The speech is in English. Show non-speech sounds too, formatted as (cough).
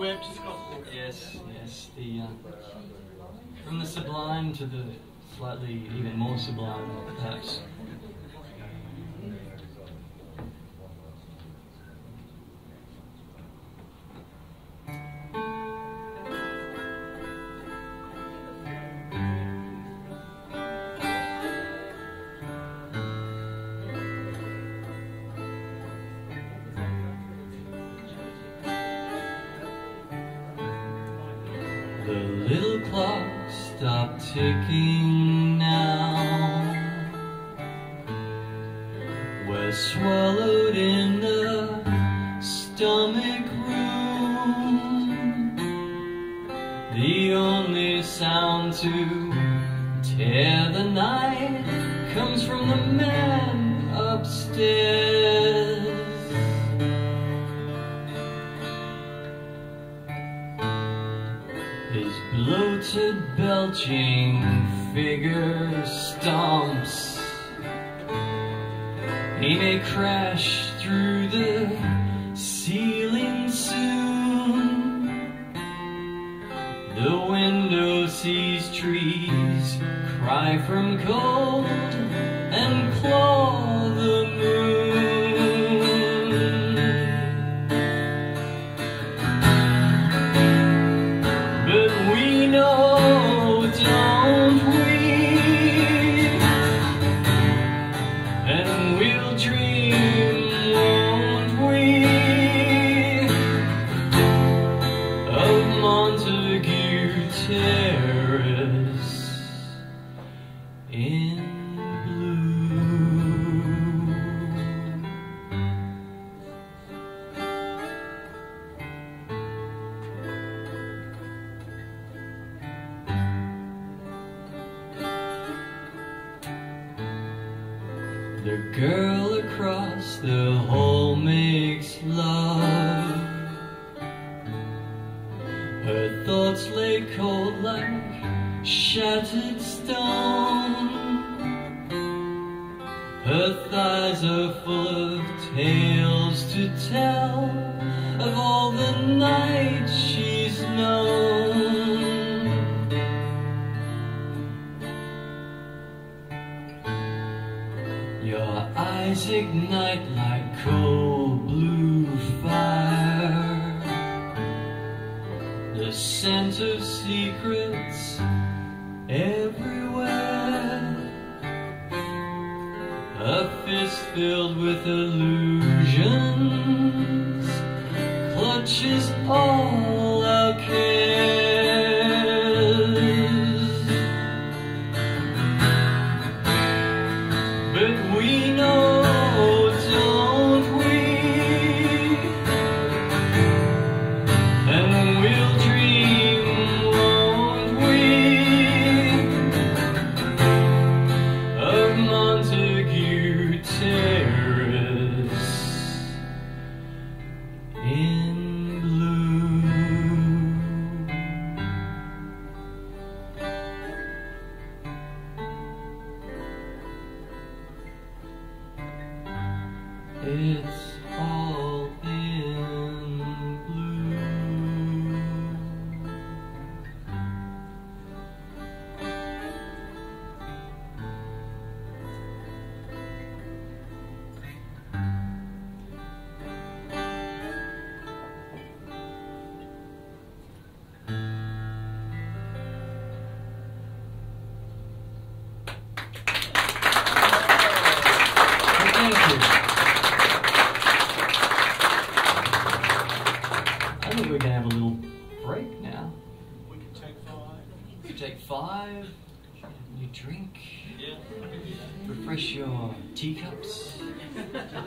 Yes, yes. The uh, from the sublime to the slightly even more sublime, perhaps. The little clock stopped ticking now. We're swallowed in the stomach room. The only sound to tear the night comes from the man upstairs. Belching figure stomps. He may crash through the ceiling soon. The window sees trees cry from cold in blue. The girl across the hall makes love. Her thoughts lay cold like shattered stone. Her thighs are full of tales to tell of all the nights she's known. Your eyes ignite like cold blue fire. The scent of secrets filled with illusions clutches all our cares. But we know, It's take five. You drink. Yeah. Refresh your teacups. (laughs)